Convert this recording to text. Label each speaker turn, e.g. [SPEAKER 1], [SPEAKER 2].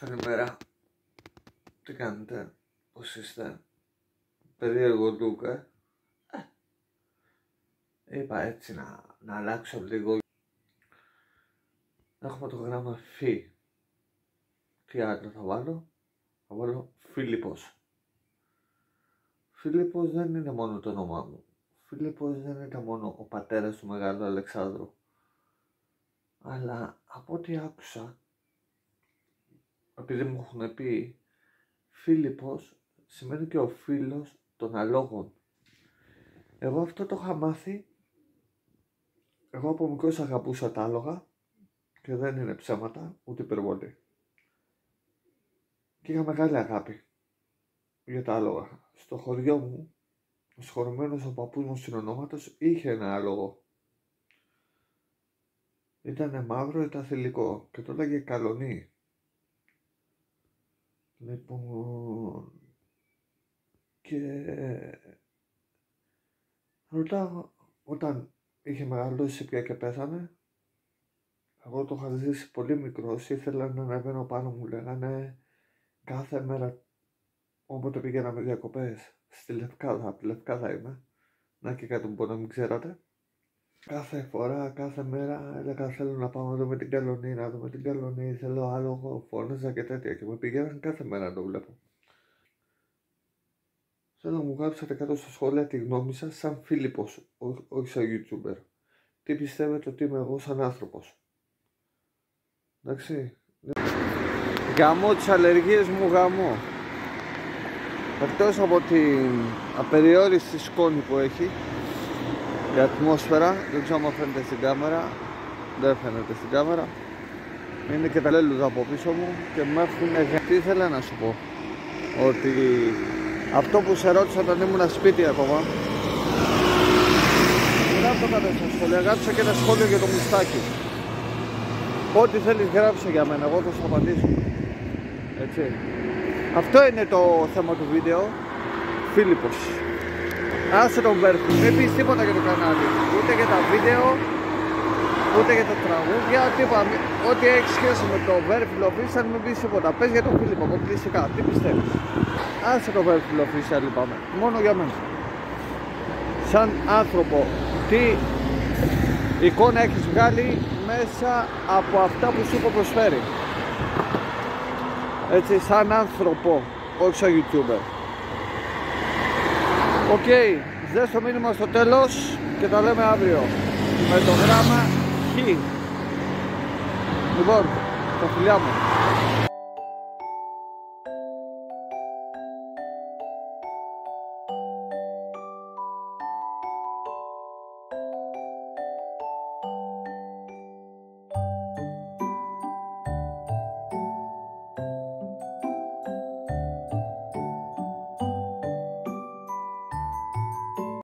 [SPEAKER 1] Καλημέρα. Τι κάνετε, πώς είστε; Περίεργο look, ε. ε. Είπα έτσι να, να αλλάξω λίγο. Έχουμε το γράμμα φι. Τι άλλο θα βάλω; Θα βάλω Φίλιππος. Φίλιππος δεν είναι μόνο το όνομά μου. Φίλιππος δεν είναι μόνο ο πατέρας του Μεγάλου Αλεξάνδρου. Αλλά από ό,τι άκουσα επειδή μου έχουν πει Φίλιππος σημαίνει και ο φίλος των αλόγων. Εγώ αυτό το είχα μάθει εγώ από μικρός αγαπούσα τα άλογα και δεν είναι ψέματα ούτε υπερβολή. Και είχα μεγάλη αγάπη για τα άλογα. Στο χωριό μου, ο σχολημένος ο παππούς μου συνονόματος είχε ένα άλογο. Ήταν μαύρο, ήταν θηλυκό και το λέγε καλονί. Λοιπόν, και ρωτάω όταν είχε μεγαλώσει πια και πέθανε, εγώ το είχα ζήσει πολύ μικρός, ήθελα να ανεβαίνω πάνω μου, λέγανε κάθε μέρα όποτε πήγαιναμε διακοπές στη Λευκάδα, από τη Λευκάδα είμαι, να και κάτι που να μην ξέρατε. Κάθε φορά, κάθε μέρα έλεγα θέλω να πάω να δούμε την καλονή, να δούμε την καλονή, θέλω άλογο, φώναζα και τέτοια και με πηγαίναν κάθε μέρα να το βλέπω. Θέλω να μου γράψετε κάτω στα σχόλια τη γνώμη σας σαν Φίλιππος, όχι σαν YouTuber. Τι πιστεύετε ότι είμαι εγώ σαν άνθρωπος; Εντάξει. Γαμώ τις αλλεργίες μου γαμώ. Εκτός από την απεριόριστη σκόνη που έχει, η ατμόσφαιρα, δεν ξέρω αν φαίνεται στην κάμερα, δεν φαίνεται στην κάμερα. Είναι και τα λέλουδα από πίσω μου και με έχουν Τι ήθελα να σου πω, ότι αυτό που σε ρώτησα όταν ήμουν σπίτι ακόμα, γράψω κατά στα σχόλια, γράψω και ένα σχόλιο για το μουστάκι. Ό,τι θέλεις γράψε για μένα, εγώ θα σου απαντήσω. Έτσι. Αυτό είναι το θέμα του βίντεο. Φίλιππος. Άσε τον Βέρφου, μην πεις τίποτα για το κανάλι, ούτε για τα βίντεο, ούτε για τα τραγούδια, τίποτα. Ό,τι έχει σχέση με το Βέρφιλ Official μην πεις τίποτα. Πες για τον Φίλιππο, αποκλειστικά, τι πιστεύεις; Άσε το Βέρφιλ Official είπαμε, μόνο για μένα. Σαν άνθρωπο, τι εικόνα έχεις βγάλει μέσα από αυτά που σου έχω προσφέρει. Έτσι, σαν άνθρωπο, όχι σαν YouTuber. OK, okay, δες το μήνυμα στο τέλος και τα λέμε αύριο με το γράμμα Χ. Λοιπόν, τα φιλιά μου.